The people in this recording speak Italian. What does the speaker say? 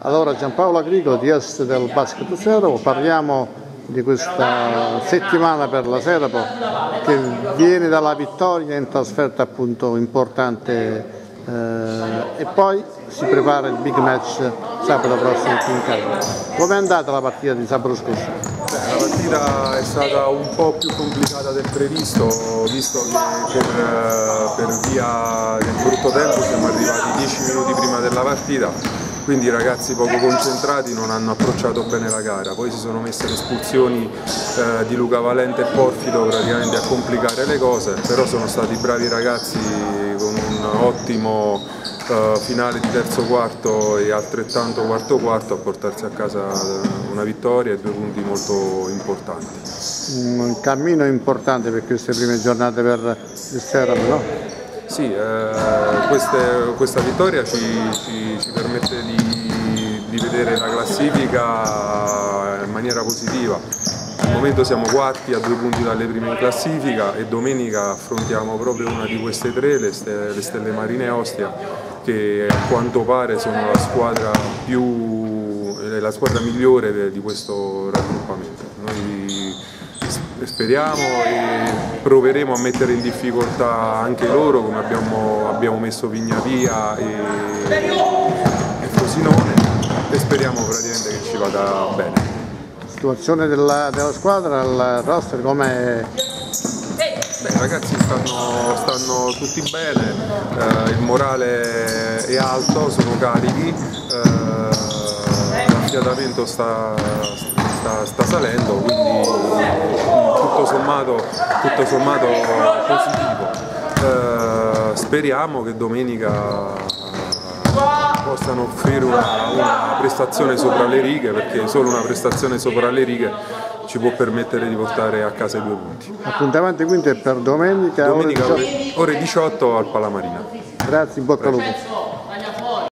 Allora Giampaolo Agricolo di Est del Basket Serabo, parliamo di questa settimana per la Serabo che viene dalla vittoria in trasferta appunto importante eh, e poi si prepara il big match sabato prossimo in casa. Come è andata la partita di sabato scorso? La partita è stata un po' più complicata del previsto, visto che per, per via del brutto tempo siamo arrivati 10 minuti prima della partita quindi i ragazzi poco concentrati non hanno approcciato bene la gara, poi si sono messe le espulsioni eh, di Luca Valente e Porfido praticamente a complicare le cose, però sono stati bravi ragazzi con un ottimo eh, finale di terzo quarto e altrettanto quarto quarto a portarsi a casa una vittoria e due punti molto importanti. Un cammino importante per queste prime giornate per il Serrano, no? Sì, eh, queste, questa vittoria ci, ci, ci permette di, di, vedere la classifica in maniera positiva. Al momento siamo quarti a due punti dalle prime in classifica e domenica affrontiamo proprio una di queste tre, le, Stelle, le Stelle Marine Ostia, che a quanto pare sono la squadra, più, la squadra migliore di questo raggruppamento. Noi speriamo e proveremo a mettere in difficoltà anche loro come abbiamo, abbiamo messo Vignavia e, e Frosinone e speriamo praticamente che ci vada bene. Situazione della, della squadra, il roster come i ragazzi stanno, stanno tutti bene, eh, il morale è alto, sono carichi, eh, l'affiatamento sta, sta, sta salendo, quindi tutto sommato, tutto sommato positivo. Eh, speriamo che domenica possano offrire una, una, prestazione sopra le righe perché solo una prestazione sopra le righe ci può permettere di portare a casa i due punti. Appuntamento quindi è per domenica, domenica ore 18, ore 18 al Palamarina. Grazie, in bocca al lupo.